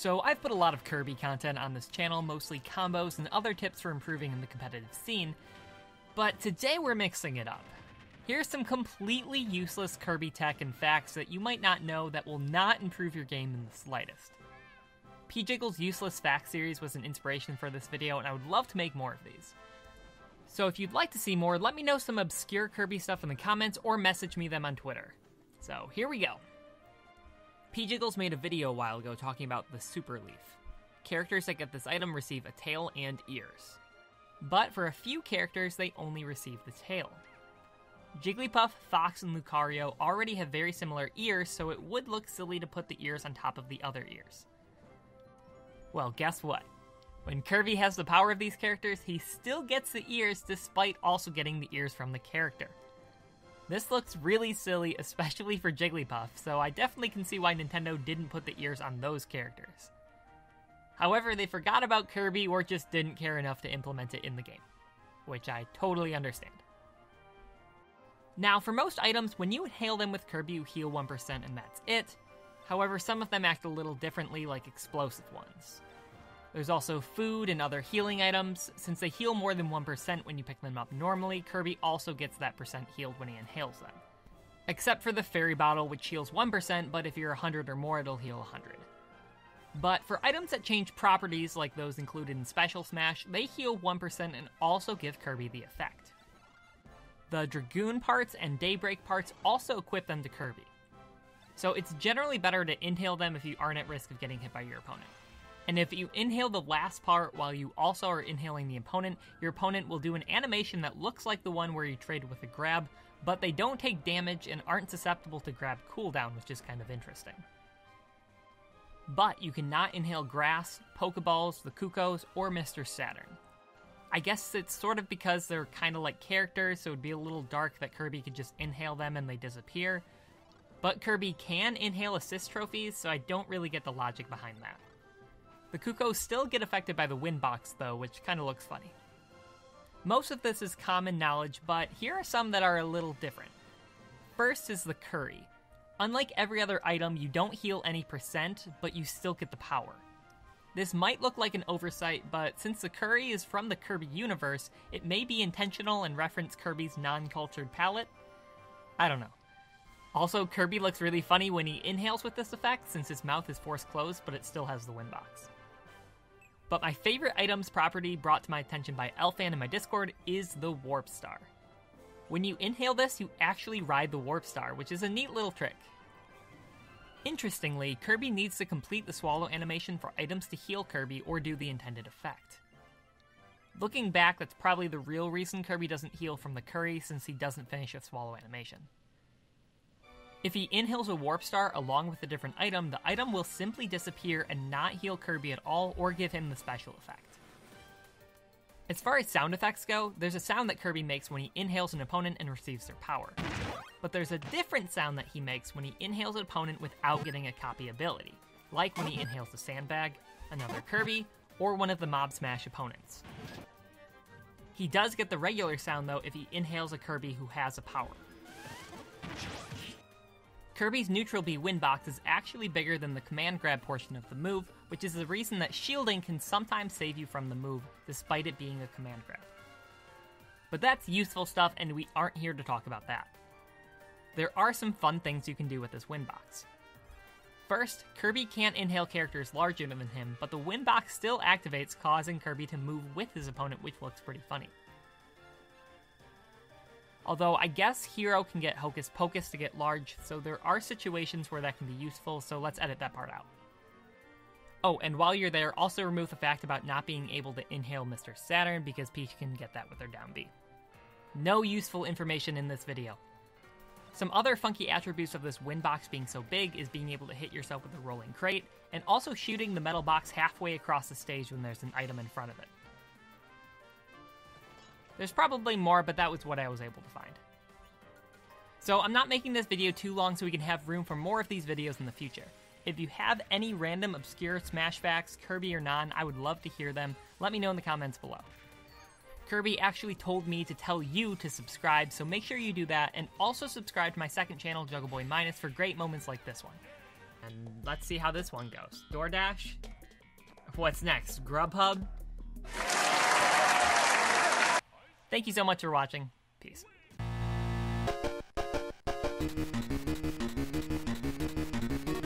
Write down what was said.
So, I've put a lot of Kirby content on this channel, mostly combos and other tips for improving in the competitive scene, but today we're mixing it up. Here's some completely useless Kirby tech and facts that you might not know that will not improve your game in the slightest. P-Jiggle's Useless Facts series was an inspiration for this video, and I would love to make more of these. So if you'd like to see more, let me know some obscure Kirby stuff in the comments or message me them on Twitter. So here we go. P-Jiggles made a video a while ago talking about the Super Leaf. Characters that get this item receive a tail and ears. But for a few characters, they only receive the tail. Jigglypuff, Fox, and Lucario already have very similar ears, so it would look silly to put the ears on top of the other ears. Well, guess what? When Kirby has the power of these characters, he still gets the ears despite also getting the ears from the character. This looks really silly, especially for Jigglypuff, so I definitely can see why Nintendo didn't put the ears on those characters. However, they forgot about Kirby or just didn't care enough to implement it in the game, which I totally understand. Now, for most items, when you inhale them with Kirby, you heal 1% and that's it. However, some of them act a little differently, like explosive ones. There's also food and other healing items. Since they heal more than 1% when you pick them up normally, Kirby also gets that percent healed when he inhales them. Except for the fairy bottle, which heals 1%, but if you're 100 or more, it'll heal 100. But for items that change properties, like those included in Special Smash, they heal 1% and also give Kirby the effect. The Dragoon parts and Daybreak parts also equip them to Kirby. So it's generally better to inhale them if you aren't at risk of getting hit by your opponent. And if you inhale the last part while you also are inhaling the opponent, your opponent will do an animation that looks like the one where you trade with a grab, but they don't take damage and aren't susceptible to grab cooldown, which is kind of interesting. But you cannot inhale grass, Pokeballs, the Cuccos, or Mr. Saturn. I guess it's sort of because they're kind of like characters, so it'd be a little dark that Kirby could just inhale them and they disappear. But Kirby can inhale assist trophies, so I don't really get the logic behind that. The Cuccos still get affected by the wind box, though, which kind of looks funny. Most of this is common knowledge, but here are some that are a little different. First is the Curry. Unlike every other item, you don't heal any percent, but you still get the power. This might look like an oversight, but since the curry is from the Kirby universe, it may be intentional and reference Kirby's non cultured palate. I don't know. Also, Kirby looks really funny when he inhales with this effect, since his mouth is forced closed, but it still has the wind box. But my favorite items property brought to my attention by Elfan in my Discord is the Warp Star. When you inhale this, you actually ride the Warp Star, which is a neat little trick. Interestingly, Kirby needs to complete the swallow animation for items to heal Kirby or do the intended effect. Looking back, that's probably the real reason Kirby doesn't heal from the curry since he doesn't finish a swallow animation. If he inhales a Warp Star along with a different item, the item will simply disappear and not heal Kirby at all or give him the special effect. As far as sound effects go, there's a sound that Kirby makes when he inhales an opponent and receives their power. But there's a different sound that he makes when he inhales an opponent without getting a copy ability, like when he inhales a sandbag, another Kirby, or one of the Mob Smash opponents. He does get the regular sound though if he inhales a Kirby who has a power. Kirby's Neutral B wind box is actually bigger than the command grab portion of the move, which is the reason that shielding can sometimes save you from the move, despite it being a command grab. But that's useful stuff, and we aren't here to talk about that. There are some fun things you can do with this wind box. First, Kirby can't inhale characters larger than him, but the wind box still activates, causing Kirby to move with his opponent, which looks pretty funny. Although I guess Hero can get Hocus Pocus to get large, so there are situations where that can be useful, so let's edit that part out. Oh, and while you're there, also remove the fact about not being able to inhale Mr. Saturn because Peach can get that with her down B. No useful information in this video. Some other funky attributes of this wind box being so big is being able to hit yourself with a rolling crate, and also shooting the metal box halfway across the stage when there's an item in front of it. There's probably more, but that was what I was able to find. So I'm not making this video too long so we can have room for more of these videos in the future. If you have any random obscure Smash facts, Kirby or non, I would love to hear them. Let me know in the comments below. Kirby actually told me to tell you to subscribe, so make sure you do that, and also subscribe to my second channel, Juggleboy Minus, for great moments like this one. And let's see how this one goes. DoorDash? What's next? Grubhub? Thank you so much for watching. Peace. Thank you.